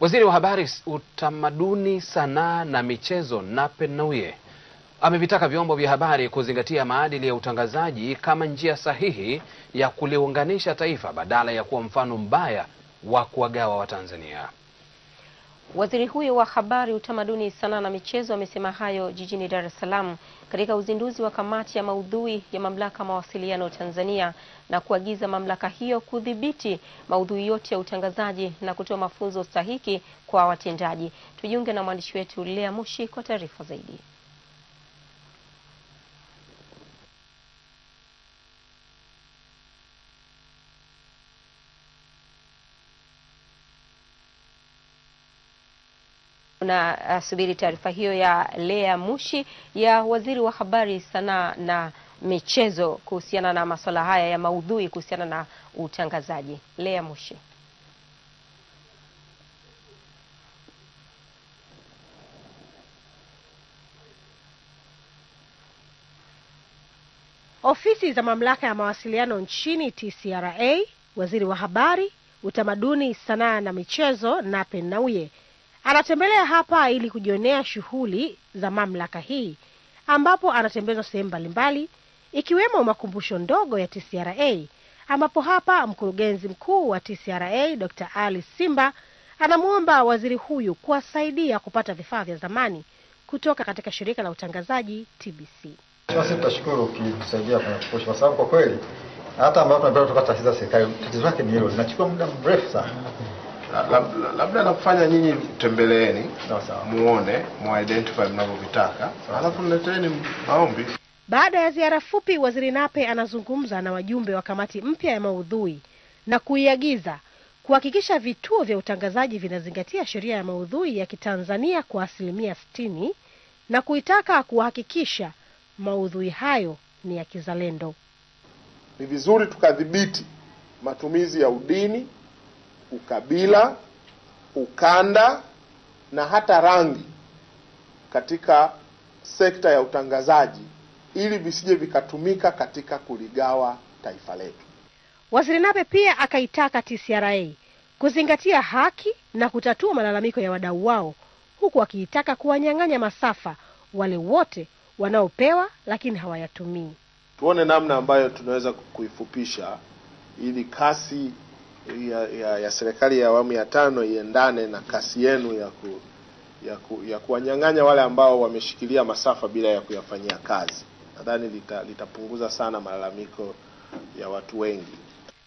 Waziri wa Habari, Utamaduni, Sanaa na Michezo Nape Nnauye amevitaka vyombo vya habari kuzingatia maadili ya utangazaji kama njia sahihi ya kuliunganisha taifa badala ya kuwa mfano mbaya wa kuwagawa Watanzania. Waziri huyo wa Habari, Utamaduni, Sanaa na Michezo amesema hayo jijini Dar es Salaam katika uzinduzi wa kamati ya maudhui ya Mamlaka Mawasiliano Tanzania na kuagiza mamlaka hiyo kudhibiti maudhui yote ya utangazaji na kutoa mafunzo stahiki kwa watendaji. Tujiunge na mwandishi wetu Lea Mushi kwa taarifa zaidi. Unasubiri taarifa hiyo ya Lea Mushi ya waziri wa habari, sanaa na michezo kuhusiana na masuala haya ya maudhui kuhusiana na utangazaji. Lea Mushi. Ofisi za mamlaka ya mawasiliano nchini TCRA, waziri wa habari, utamaduni, sanaa na michezo Nape Nnauye anatembelea hapa ili kujionea shughuli za mamlaka hii, ambapo anatembezwa sehemu mbalimbali ikiwemo makumbusho ndogo ya TCRA, ambapo hapa mkurugenzi mkuu wa TCRA Dr. Ali Simba anamwomba waziri huyu kuwasaidia kupata vifaa vya zamani kutoka katika shirika la utangazaji TBC. Sisi tutashukuru ukitusaidia kwenye kuposha, kwa sababu kwa kweli hata ambao tunapenda kutoka taasisi za serikali tatizo lake ni hilo, linachukua muda mrefu sana. Labda labda nakufanya nyinyi tembeleeni, Sawa sawa. muone, muidentify mnavyovitaka, alafu nileteeni maombi. Baada ya ziara fupi, waziri Nape anazungumza na wajumbe wa kamati mpya ya maudhui na kuiagiza kuhakikisha vituo vya utangazaji vinazingatia sheria ya maudhui ya Kitanzania kwa asilimia sitini na kuitaka kuhakikisha maudhui hayo ni ya kizalendo. Ni vizuri tukadhibiti matumizi ya udini, ukabila, ukanda na hata rangi katika sekta ya utangazaji ili visije vikatumika katika kuligawa taifa letu. Waziri Nape pia akaitaka TCRA kuzingatia haki na kutatua malalamiko ya wadau wao, huku akiitaka kuwanyang'anya masafa wale wote wanaopewa lakini hawayatumii. Tuone namna ambayo tunaweza kuifupisha ili kasi ya, ya, ya serikali ya awamu ya tano iendane na kasi yenu ya ku, ya, ku, ya kuwanyang'anya wale ambao wameshikilia masafa bila ya kuyafanyia kazi. Nadhani lita, litapunguza sana malalamiko ya watu wengi.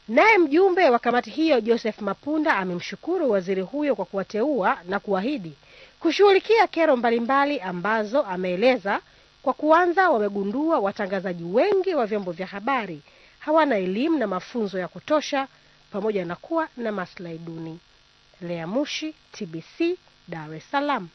Naye mjumbe wa kamati hiyo Joseph Mapunda amemshukuru waziri huyo kwa kuwateua na kuahidi kushughulikia kero mbalimbali ambazo ameeleza kwa kuanza wamegundua watangazaji wengi wa vyombo vya habari hawana elimu na mafunzo ya kutosha pamoja na kuwa na maslahi duni. Lea Mushi, TBC, Dar es Salaam.